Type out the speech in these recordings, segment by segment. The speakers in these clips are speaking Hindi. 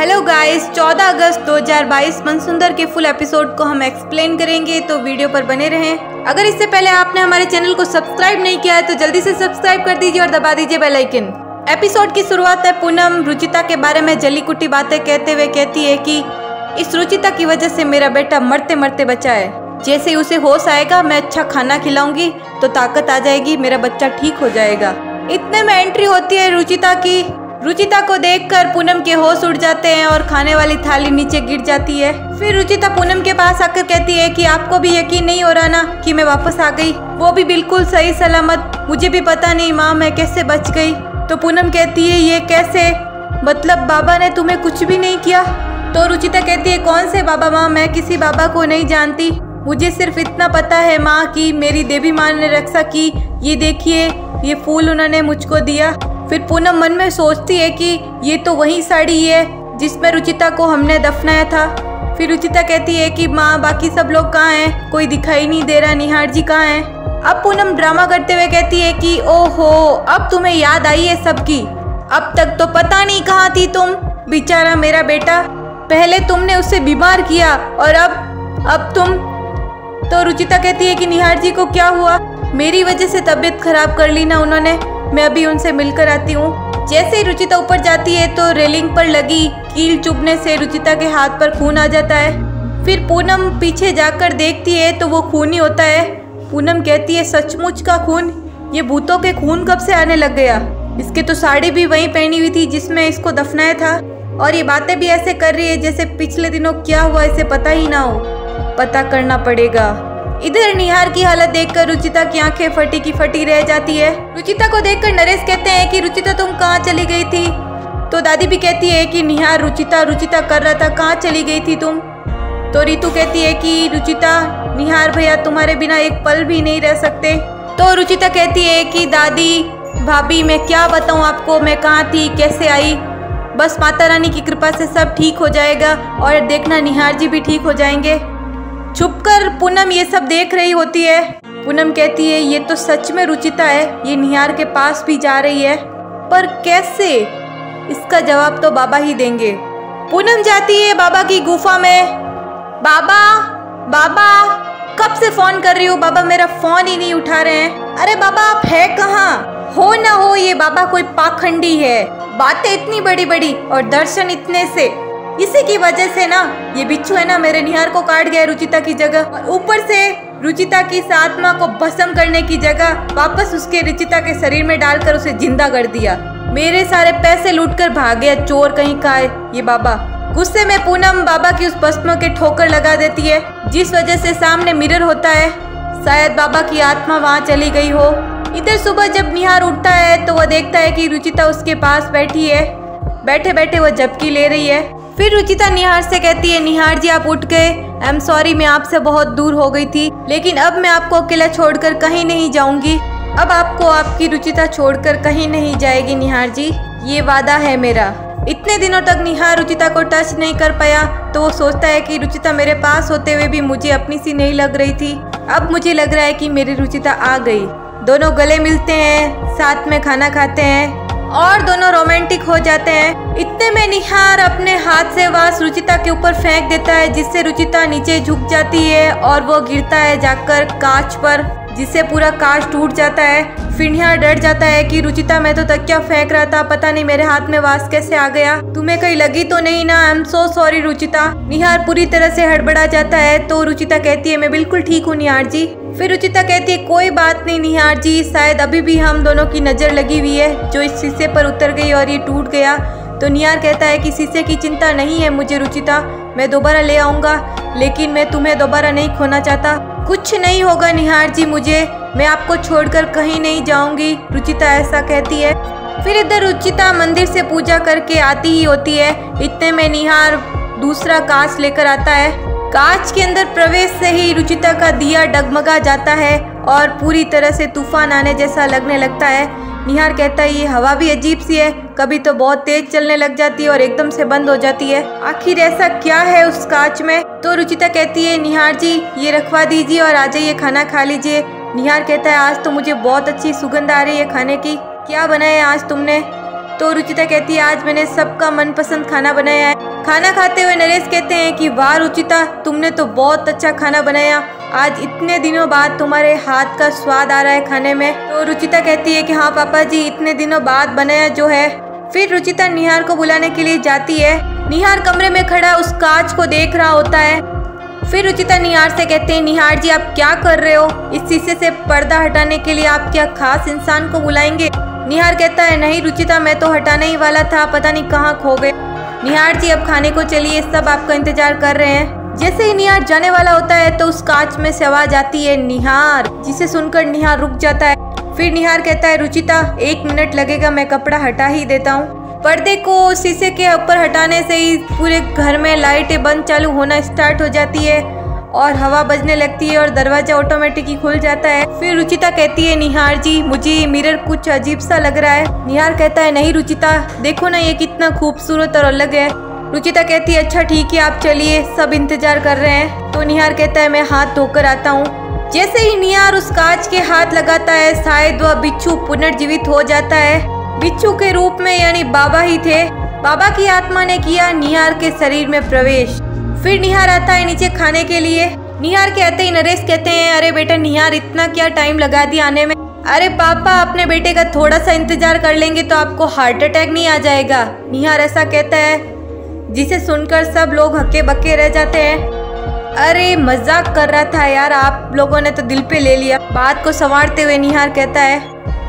हेलो गाइस 14 अगस्त 2022 मनसुंदर के फुल एपिसोड को हम एक्सप्लेन करेंगे तो वीडियो पर बने रहें। अगर इससे पहले आपने हमारे चैनल को सब्सक्राइब नहीं किया है तो जल्दी से सब्सक्राइब कर दीजिए और दबा दीजिए बेल आइकन एपिसोड की शुरुआत है पूनम, रुचिता के बारे में जली कुटी बातें कहते हुए कहती है कि, इस रुचिता की वजह से मेरा बेटा मरते मरते बचा है। जैसे ही उसे होश आएगा, मैं अच्छा खाना खिलाऊँगी तो ताकत आ जाएगी, मेरा बच्चा ठीक हो जाएगा। इतने में एंट्री होती है रुचिता की। रुचिता को देखकर पूनम के होश उड़ जाते हैं और खाने वाली थाली नीचे गिर जाती है। फिर रुचिता पूनम के पास आकर कहती है कि आपको भी यकीन नहीं हो रहा ना कि मैं वापस आ गई। वो भी बिल्कुल सही सलामत, मुझे भी पता नहीं माँ मैं कैसे बच गई। तो पूनम कहती है, ये कैसे? मतलब बाबा ने तुम्हें कुछ भी नहीं किया? तो रुचिता कहती है, कौन से बाबा माँ? मैं किसी बाबा को नहीं जानती। मुझे सिर्फ़ इतना पता है माँ कि मेरी देवी माँ ने रक्षा की। ये देखिए, ये फूल उन्होंने मुझको दिया। फिर पूनम मन में सोचती है कि ये तो वही साड़ी है जिसमें रुचिता को हमने दफनाया था। फिर रुचिता कहती है कि माँ, बाकी सब लोग कहाँ हैं? कोई दिखाई नहीं दे रहा, निहार जी कहाँ हैं? अब पूनम ड्रामा करते हुए कहती है कि, ओहो, अब तुम्हें याद आई है सबकी। अब तक तो पता नहीं कहाँ थी तुम, बेचारा मेरा बेटा। पहले तुमने उसे बीमार किया और अब अब तुम तो रुचिता कहती है कि, निहार जी को क्या हुआ? मेरी वजह से तबीयत खराब कर ली ना उन्होंने। मैं अभी उनसे मिलकर आती हूँ। जैसे ही रुचिता ऊपर जाती है तो रेलिंग पर लगी कील चुभने से रुचिता के हाथ पर खून आ जाता है। फिर पूनम पीछे जाकर देखती है तो वो खून ही होता है। पूनम कहती है, सचमुच का खून? ये भूतों के खून कब से आने लग गया? इसके तो साड़ी भी वहीं पहनी हुई थी जिसमें इसको दफनाया था। और ये बातें भी ऐसे कर रही है जैसे पिछले दिनों क्या हुआ इसे पता ही ना हो। पता करना पड़ेगा। इधर निहार की हालत देखकर रुचिता की आँखें फटी की फटी रह जाती है। रुचिता को देखकर नरेश कहते हैं कि रुचिता, तुम कहाँ चली गई थी? तो दादी भी कहती है कि निहार, रुचिता रुचिता कर रहा था, कहाँ चली गई थी तुम? तो रितु कहती है कि रुचिता, निहार भैया तुम्हारे बिना एक पल भी नहीं रह सकते। तो रुचिता कहती है कि दादी, भाभी, मैं क्या बताऊँ आपको? मैं कहाँ थी? कैसे आई? बस माता रानी की कृपा से सब ठीक हो जाएगा और देखना निहार जी भी ठीक हो जाएँगे। छुपकर पूनम ये सब देख रही होती है। पूनम कहती है, ये तो सच में रुचिता है, ये निहार के पास भी जा रही है। पर कैसे? इसका जवाब तो बाबा ही देंगे। पूनम जाती है बाबा की गुफा में। बाबा बाबा, कब से फ़ोन कर रही हूँ? बाबा मेरा फ़ोन ही नहीं उठा रहे हैं। अरे बाबा, आप है कहाँ? हो ना हो, ये बाबा कोई पाखंडी है। बातें इतनी बड़ी बड़ी और दर्शन इतने से। इसी की वजह से ना, ये बिच्छू है ना मेरे निहार को काट गया रुचिता की जगह। और ऊपर से रुचिता की इस आत्मा को भस्म करने की जगह वापस उसके रुचिता के शरीर में डालकर उसे ज़िंदा कर दिया। मेरे सारे पैसे लूट कर भाग गया चोर कहीं का है ये बाबा। गुस्से में पूनम बाबा की उस भस्म के ठोकर लगा देती है, जिस वजह से सामने मिरर होता है। शायद बाबा की आत्मा वहाँ चली गई हो। इधर सुबह जब निहार उठता है तो वह देखता है कि रुचिता उसके पास बैठी है। बैठे बैठे वह झपकी ले रही है। फिर रुचिता निहार से कहती है, निहार जी, आप उठ गए। आई एम सॉरी मैं आपसे बहुत दूर हो गई थी, लेकिन अब मैं आपको अकेला छोड़कर कहीं नहीं जाऊँगी। अब आपको आपकी रुचिता छोड़कर कहीं नहीं जाएगी, निहार जी। ये वादा है मेरा। इतने दिनों तक निहार रुचिता को टच नहीं कर पाया तो वो सोचता है कि रुचिता मेरे पास होते हुए भी मुझे अपनी सी नहीं लग रही थी। अब मुझे लग रहा है कि मेरी रुचिता आ गई। दोनों गले मिलते हैं, साथ में खाना खाते हैं। और दोनों रोमांटिक हो जाते हैं। इतने में निहार अपने हाथ से वास रुचिता के ऊपर फेंक देता है, जिससे रुचिता नीचे झुक जाती है और वो गिरता है जाकर कांच पर, जिससे पूरा कांच टूट जाता है। फिर निहार डर जाता है कि रुचिता मैं तो तकिया फेंक रहा था, पता नहीं मेरे हाथ में वास कैसे आ गया। तुम्हें कहीं लगी तो नहीं ना? I am so sorry Ruchita. Nihar पूरी तरह से हड़बड़ा जाता है तो रुचिता कहती है, मैं बिल्कुल ठीक हूँ निहार जी। फिर रुचिता कहती है, कोई बात नहीं निहार जी, शायद अभी भी हम दोनों की नज़र लगी हुई है, जो इस शीशे पर उतर गई और ये टूट गया। तो निहार कहता है कि शीशे की चिंता नहीं है मुझे, रुचिता, मैं दोबारा ले आऊँगा, लेकिन मैं तुम्हें दोबारा नहीं खोना चाहता। कुछ नहीं होगा निहार जी मुझे, मैं आपको छोड़कर कहीं नहीं जाऊँगी, रुचिता ऐसा कहती है। फिर इधर रुचिता मंदिर से पूजा करके आती ही होती है। इतने में निहार दूसरा कांच लेकर आता है। कांच के अंदर प्रवेश से ही रुचिता का दिया डगमगा जाता है और पूरी तरह से तूफ़ान आने जैसा लगने लगता है। निहार कहता है, ये हवा भी अजीब सी है। कभी तो बहुत तेज चलने लग जाती है और एकदम से बंद हो जाती है। आखिर ऐसा क्या है उस कांच में? तो रुचिता कहती है, निहार जी, ये रखवा दीजिए और आ जाइए खाना खा लीजिए। निहार कहता है, आज तो मुझे बहुत अच्छी सुगंध आ रही है खाने की। क्या बनाया आज तुमने? तो रुचिता कहती है, आज मैंने सबका मनपसंद खाना बनाया है। खाना खाते हुए नरेश कहते हैं कि, वाह रुचिता, तुमने तो बहुत अच्छा खाना बनाया। आज इतने दिनों बाद तुम्हारे हाथ का स्वाद आ रहा है खाने में। तो रुचिता कहती है कि हाँ पापा जी, इतने दिनों बाद बनाया जो है। फिर रुचिता निहार को बुलाने के लिए जाती है। निहार कमरे में खड़ा उस कांच को देख रहा होता है। फिर रुचिता निहार से कहते हैं, निहार जी, आप क्या कर रहे हो? इस शीशे से पर्दा हटाने के लिए आप क्या खास इंसान को बुलाएँगे? निहार कहता है, नहीं रुचिता, मैं तो हटाने ही वाला था, पता नहीं कहाँ खो गए निहार जी, अब खाने को चलिए, सब आपका इंतज़ार कर रहे हैं। जैसे ही निहार जाने वाला होता है तो उस कांच में से आवाज़ आती है, निहार, जिसे सुनकर निहार रुक जाता है। फिर निहार कहता है, रुचिता, एक मिनट लगेगा, मैं कपड़ा हटा ही देता हूँ। पर्दे को शीशे के ऊपर हटाने से ही पूरे घर में लाइटें बंद चालू होना स्टार्ट हो जाती है। और हवा बजने लगती है और दरवाज़ा ऑटोमेटिक ही खुल जाता है। फिर रुचिता कहती है, निहार जी, मुझे ये मिरर कुछ अजीब सा लग रहा है। निहार कहता है, नहीं रुचिता, देखो ना ये कितना खूबसूरत और अलग है। रुचिता कहती है अच्छा ठीक है, आप चलिए, सब इंतज़ार कर रहे हैं। तो निहार कहता है, मैं हाथ धोकर आता हूँ। जैसे ही निहार उस कांच के हाथ लगाता है, शायद वह बिच्छू पुनर्जीवित हो जाता है। बिच्छू के रूप में यानी बाबा ही थे। बाबा की आत्मा ने किया निहार के शरीर में प्रवेश। फिर निहार आता है नीचे खाने के लिए। निहार कहते ही, नरेश कहते हैं, अरे बेटा, निहार, इतना क्या टाइम लगा दिया आने में? अरे पापा, अपने बेटे का थोड़ा सा इंतज़ार कर लेंगे तो आपको हार्ट अटैक नहीं आ जाएगा। निहार ऐसा कहता है, जिसे सुनकर सब लोग हक्के बक्के रह जाते हैं। अरे, मज़ाक कर रहा था यार, आप लोगों ने तो दिल पे ले लिया। बात को संवारते हुए निहार कहता है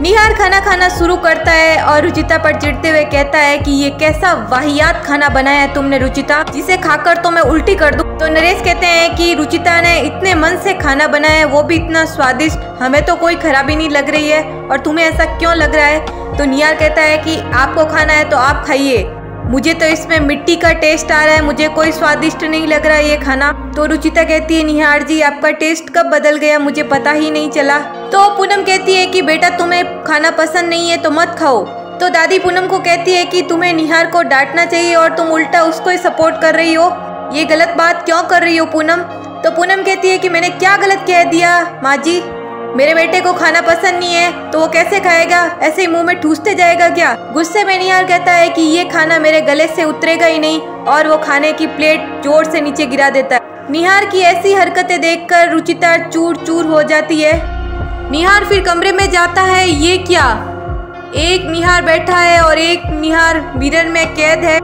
निहार खाना खाना शुरू करता है और रुचिता पर चिड़ते हुए कहता है कि ये कैसा वाहियात खाना बनाया है तुमने रुचिता। जिसे खाकर तो मैं उल्टी कर दूँ। तो नरेश कहते हैं कि रुचिता ने इतने मन से खाना बनाया है, वो भी इतना स्वादिष्ट। हमें तो कोई खराबी नहीं लग रही है, और तुम्हें ऐसा क्यों लग रहा है? तो निहार कहता है कि आपको खाना है तो आप खाइए। मुझे तो इसमें मिट्टी का टेस्ट आ रहा है, मुझे कोई स्वादिष्ट नहीं लग रहा ये खाना। तो रुचिता कहती है, निहार जी, आपका टेस्ट कब बदल गया? मुझे पता ही नहीं चला। तो पूनम कहती है कि, बेटा, तुम्हें खाना पसंद नहीं है तो मत खाओ। तो दादी पूनम को कहती है कि, तुम्हें निहार को डांटना चाहिए और तुम उल्टा उसको ही सपोर्ट कर रही हो। ये गलत बात क्यों कर रही हो पूनम? तो पूनम कहती है कि, मैंने क्या गलत कह दिया, माँ जी? मेरे बेटे को खाना पसंद नहीं है तो वो कैसे खाएगा? ऐसे ही मुँह में ठूसते जाएगा क्या? गुस्से में निहार कहता है कि ये खाना मेरे गले से उतरेगा ही नहीं, और वो खाने की प्लेट ज़ोर से नीचे गिरा देता है। निहार की ऐसी हरकतें देखकर रुचिता चूर चूर हो जाती है। निहार फिर कमरे में जाता है, ये क्या? एक निहार बैठा है और एक निहार मिरर में कैद है।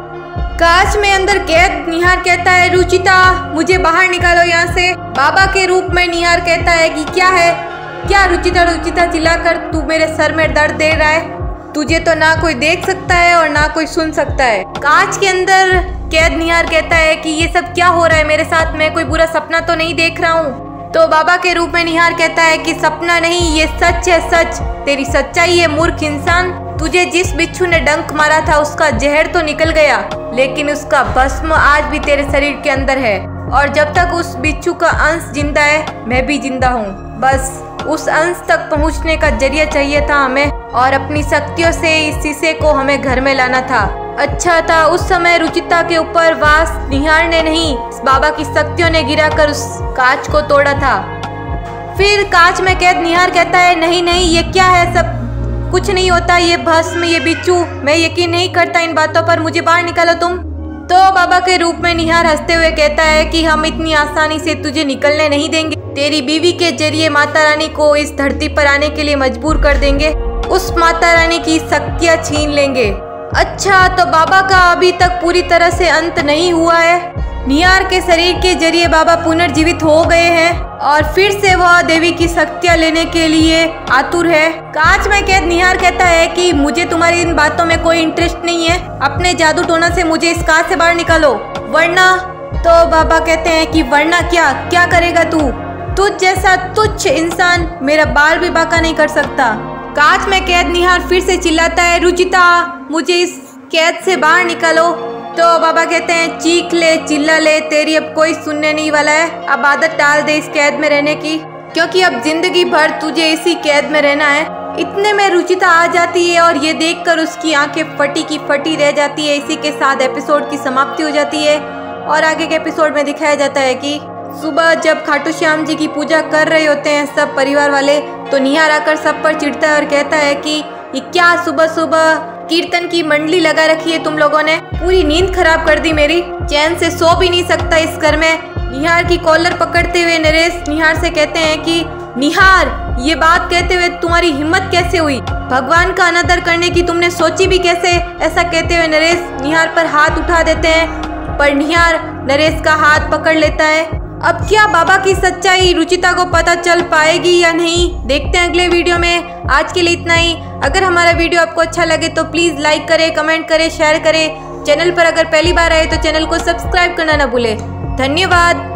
कांच में अंदर कैद, निहार कहता है, रुचिता, मुझे बाहर निकालो यहाँ से। बाबा के रूप में निहार कहता है कि, क्या है? क्या रुचिता रुचिता चिल्लाकर, तू मेरे सर में दर्द दे रहा है। तुझे तो ना कोई देख सकता है और ना कोई सुन सकता है। कांच के अंदर कैद निहार कहता है कि ये सब क्या हो रहा है? मेरे साथ मैं कोई बुरा सपना तो नहीं देख रहा हूँ। तो बाबा के रूप में निहार कहता है कि, सपना नहीं, ये सच है सच। तेरी सच्चाई है मूर्ख इंसान। तुझे जिस बिच्छू ने डंक मारा था, उसका जहर तो निकल गया। लेकिन उसका भस्म आज भी तेरे शरीर के अंदर है। और जब तक उस बिच्छू का अंश ज़िंदा है, मैं भी ज़िंदा हूँ। बस। उस अंश तक पहुँचने का ज़रिया चाहिए था हमें और अपनी शक्तियों से इस शीशे को हमें घर में लाना था। अच्छा था, उस समय रुचिता के ऊपर वास निहार ने नहीं बाबा की शक्तियों ने गिरा कर उस कांच को तोड़ा था। फिर कांच में कैद निहार कहता है, नहीं नहीं, ये क्या है सब? कुछ नहीं होता, ये भस्म, ये बिच्छू। मैं यकीन नहीं करता इन बातों पर। मुझे बाहर निकालो तुम। तो बाबा के रूप में निहार हँसते हुए कहता है कि हम इतनी आसानी से तुझे निकलने नहीं देंगे। तेरी बीवी के ज़रिए माता रानी को इस धरती पर आने के लिए मजबूर कर देंगे। उस माता रानी की शक्तियाँ छीन लेंगे। अच्छा तो बाबा का अभी तक पूरी तरह से अंत नहीं हुआ है। निहार के शरीर के ज़रिए बाबा पुनर्जीवित हो गए हैं। और फिर से वह देवी की शक्तियाँ लेने के लिए आतुर है। कांच में कैद निहार कहता है कि मुझे तुम्हारी इन बातों में कोई इंटरेस्ट नहीं है। अपने जादू टोना से मुझे इस कांच से बाहर निकालो। वरना तो बाबा कहते हैं कि वरना क्या? क्या करेगा तू? तुझ जैसा तुच्छ इंसान मेरा बाल भी बाका नहीं कर सकता। कांच में कैद निहार फिर से चिल्लाता है, रुचिता, मुझे इस कैद से बाहर निकालो। तो बाबा कहते हैं, चीख ले, चिल्ला ले, तेरी अब कोई सुनने नहीं वाला है। अब आदत डाल दे इस कैद में रहने की। क्योंकि अब ज़िंदगी भर तुझे इसी कैद में रहना है। इतने में रुचिता आ जाती है और ये देखकर उसकी आँखें फटी की फटी रह जाती है। इसी के साथ एपिसोड की समाप्ति हो जाती है। और आगे के एपिसोड में दिखाया जाता है कि सुबह जब खाटू श्याम जी की पूजा कर रहे होते हैं सब परिवार वाले तो निहार आकर सब पर चिढ़ता है और कहता है कि, ये क्या सुबह सुबह कीर्तन की मंडली लगा रखी है तुम लोगों ने। पूरी नींद खराब कर दी मेरी। चैन से सो भी नहीं सकता इस घर में। निहार की कॉलर पकड़ते हुए नरेश निहार से कहते हैं कि, निहार, ये बात कहते हुए तुम्हारी हिम्मत कैसे हुई? भगवान का अनादर करने की तुमने सोची भी कैसे? ऐसा कहते हुए नरेश निहार पर हाथ उठा देते हैं। पर निहार नरेश का हाथ पकड़ लेता है। अब क्या बाबा की सच्चाई रुचिता को पता चल पाएगी या नहीं? देखते हैं अगले वीडियो में। आज के लिए इतना ही। अगर हमारा वीडियो आपको अच्छा लगे तो प्लीज़ लाइक करें कमेंट करें शेयर करें। चैनल पर अगर पहली बार आए तो चैनल को सब्सक्राइब करना ना भूले। धन्यवाद।